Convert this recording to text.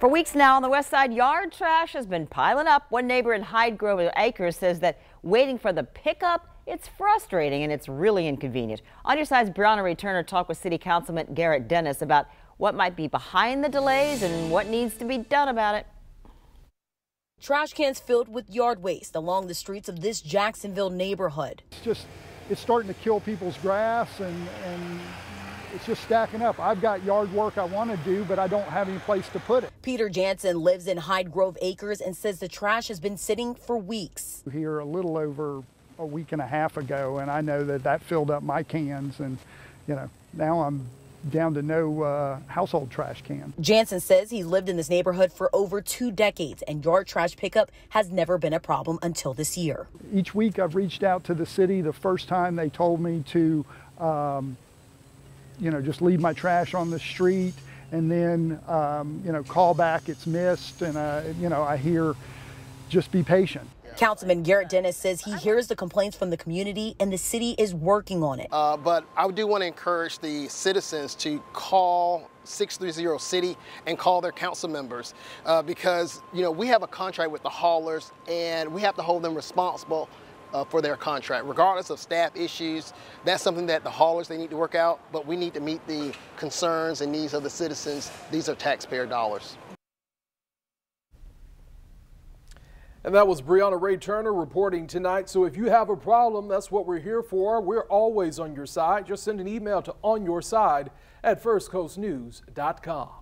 For weeks now on the west side, yard trash has been piling up. One neighbor in Hyde Grove Acres says that waiting for the pickup, it's frustrating and it's really inconvenient. On your side's Brianna Ray Turner talked with City Councilman Garrett Dennis about what might be behind the delays and what needs to be done about it. Trash cans filled with yard waste along the streets of this Jacksonville neighborhood. It's just, it's starting to kill people's grass and, and it's just stacking up. I've got yard work I want to do, but I don't have any place to put it. Peter Jansson lives in Hyde Grove Acres and says the trash has been sitting for weeks. Here a little over a week and a half ago, and I know that that filled up my cans, and you know now I'm down to no uh, household trash can. Jansson says he's lived in this neighborhood for over two decades, and yard trash pickup has never been a problem until this year. Each week I've reached out to the city. The first time they told me to. Um, you know, just leave my trash on the street and then, um, you know, call back, it's missed, and, uh, you know, I hear just be patient. Councilman Garrett Dennis says he hears the complaints from the community and the city is working on it. Uh, but I do want to encourage the citizens to call 630 City and call their council members uh, because, you know, we have a contract with the haulers and we have to hold them responsible uh, for their contract, regardless of staff issues. That's something that the haulers they need to work out, but we need to meet the concerns and needs of the citizens. These are taxpayer dollars. And that was Brianna Ray Turner reporting tonight. So if you have a problem, that's what we're here for. We're always on your side. Just send an email to onyourside at firstcoastnews.com.